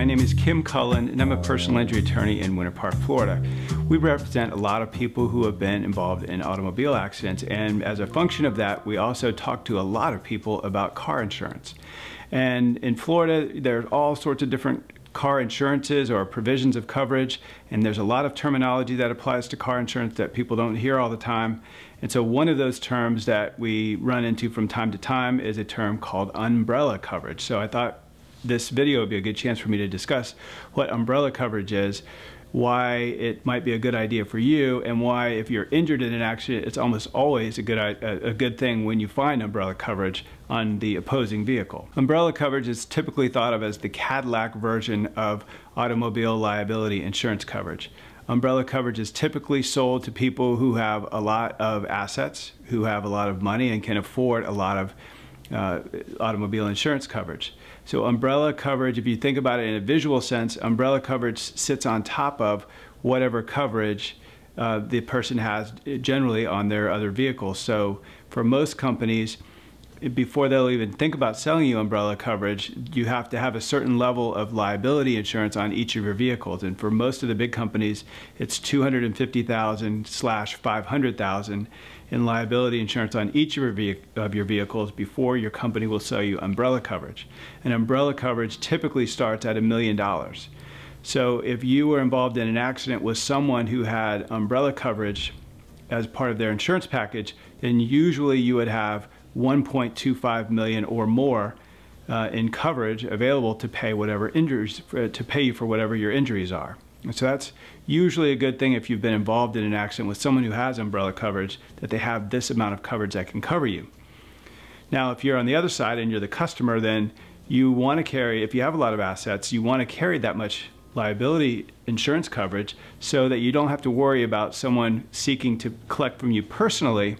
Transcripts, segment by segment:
my name is Kim Cullen and I'm a personal injury attorney in Winter Park, Florida. We represent a lot of people who have been involved in automobile accidents and as a function of that we also talk to a lot of people about car insurance. And in Florida there's all sorts of different car insurances or provisions of coverage and there's a lot of terminology that applies to car insurance that people don't hear all the time and so one of those terms that we run into from time to time is a term called umbrella coverage so I thought this video would be a good chance for me to discuss what umbrella coverage is why it might be a good idea for you and why if you're injured in an accident it's almost always a good a, a, good thing when you find umbrella coverage on the opposing vehicle. Umbrella coverage is typically thought of as the Cadillac version of automobile liability insurance coverage. Umbrella coverage is typically sold to people who have a lot of assets, who have a lot of money and can afford a lot of uh, automobile insurance coverage. So umbrella coverage, if you think about it in a visual sense, umbrella coverage sits on top of whatever coverage uh, the person has generally on their other vehicles. So for most companies, before they'll even think about selling you umbrella coverage, you have to have a certain level of liability insurance on each of your vehicles. And for most of the big companies, it's 250,000 slash 500,000 in liability insurance on each of your, of your vehicles before your company will sell you umbrella coverage. And umbrella coverage typically starts at a million dollars. So if you were involved in an accident with someone who had umbrella coverage as part of their insurance package, then usually you would have 1.25 million or more uh, in coverage available to pay whatever injuries uh, to pay you for whatever your injuries are. And so that's usually a good thing if you've been involved in an accident with someone who has umbrella coverage that they have this amount of coverage that can cover you. Now, if you're on the other side and you're the customer, then you want to carry, if you have a lot of assets, you want to carry that much liability insurance coverage so that you don't have to worry about someone seeking to collect from you personally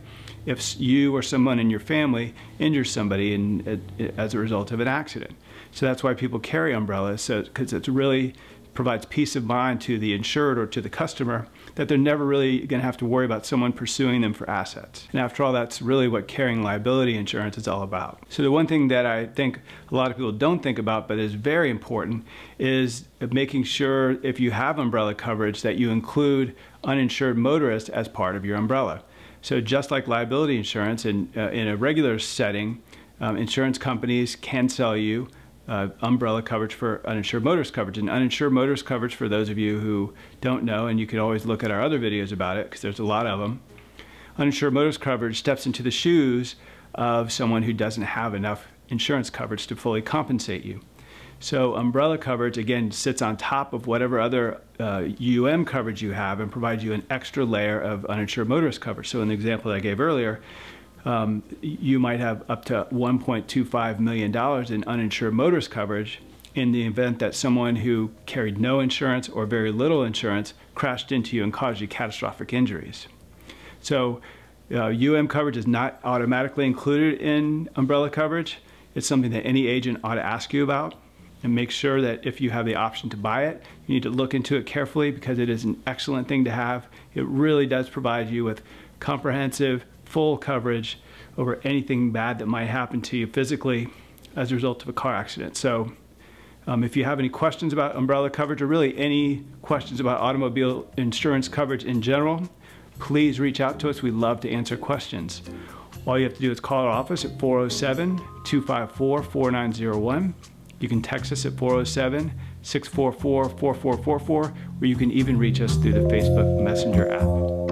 if you or someone in your family injures somebody in, uh, as a result of an accident. So that's why people carry umbrellas, because so, it really provides peace of mind to the insured or to the customer that they're never really going to have to worry about someone pursuing them for assets. And after all, that's really what carrying liability insurance is all about. So the one thing that I think a lot of people don't think about but is very important is making sure if you have umbrella coverage that you include uninsured motorists as part of your umbrella. So just like liability insurance in, uh, in a regular setting, um, insurance companies can sell you uh, umbrella coverage for uninsured motorist coverage. And uninsured motorist coverage, for those of you who don't know, and you can always look at our other videos about it because there's a lot of them, uninsured motorist coverage steps into the shoes of someone who doesn't have enough insurance coverage to fully compensate you. So umbrella coverage, again, sits on top of whatever other uh, UM coverage you have and provides you an extra layer of uninsured motorist coverage. So in the example I gave earlier, um, you might have up to $1.25 million in uninsured motorist coverage in the event that someone who carried no insurance or very little insurance crashed into you and caused you catastrophic injuries. So uh, UM coverage is not automatically included in umbrella coverage. It's something that any agent ought to ask you about and make sure that if you have the option to buy it, you need to look into it carefully because it is an excellent thing to have. It really does provide you with comprehensive, full coverage over anything bad that might happen to you physically as a result of a car accident. So um, if you have any questions about umbrella coverage or really any questions about automobile insurance coverage in general, please reach out to us. We'd love to answer questions. All you have to do is call our office at 407 254 4901 you can text us at 407 644 4444, or you can even reach us through the Facebook Messenger app.